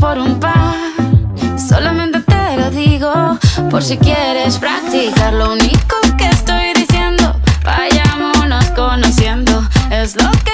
por un par. Solamente te lo digo por si quieres practicar. Lo único que estoy diciendo, vayámonos conociendo. Es lo que